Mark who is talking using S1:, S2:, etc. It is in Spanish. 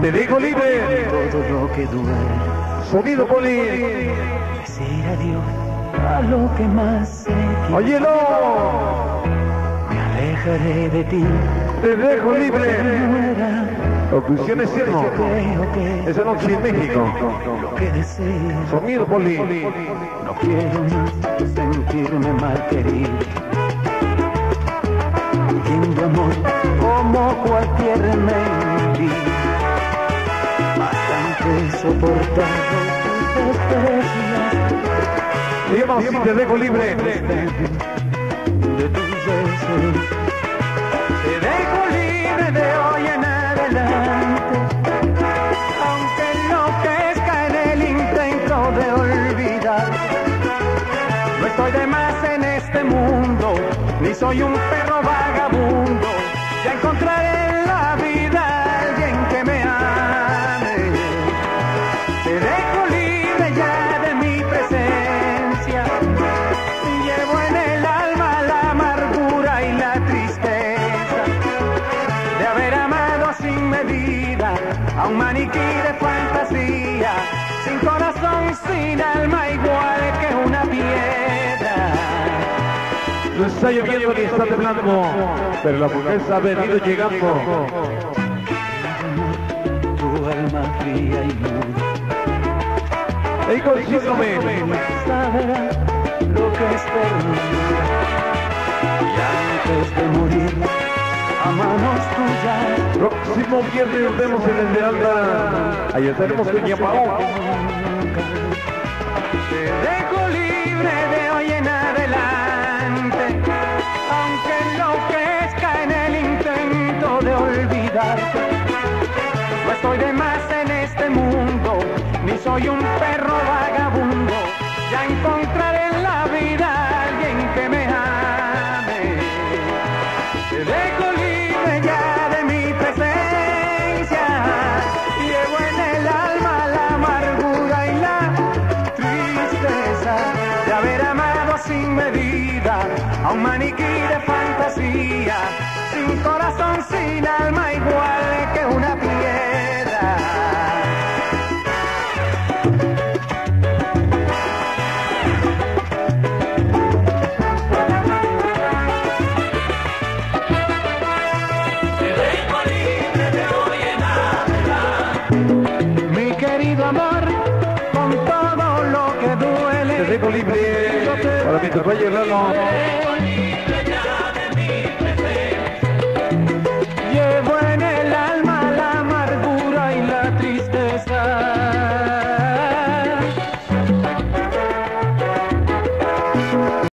S1: Te dejo libre.
S2: Todo lo que duele.
S1: Sonido poli.
S2: Decir adiós a lo que más que
S1: Óyelo.
S2: Me alejaré de ti.
S1: Te dejo libre. Sierno.
S2: Creo que
S1: Esa noche en México. Sonido poli.
S2: No quiero más sentirme mal querido. Amor como cualquier mentira. Soportar
S1: llama así, te dejo libre.
S2: de tus besos. Te dejo libre de hoy en adelante. Aunque enloquezca en el intento de olvidar. No estoy de más en este mundo, ni soy un perro vagabundo. Ya encontraré a un maniquí de fantasía, sin corazón, sin alma, igual que una piedra.
S1: No está lloviendo ni está temblando, pero la hamburguesa ha venido llegando.
S2: Tu alma fría y muda
S1: Ey, consígueme.
S2: sabrá lo que es
S1: Próximo viernes nos vemos en el de Alta. Ahí estaremos con Yapao.
S2: Te dejo libre de hoy en adelante, aunque enloquezca en el intento de olvidarte. No estoy de más en este mundo, ni soy un perro vagabundo. A un maniquí de fantasía, sin corazón, sin alma, igual que una piedra. Mi querido amor, con todo lo que duele.
S1: Te dejo libre. Para mientras vaya Lalo.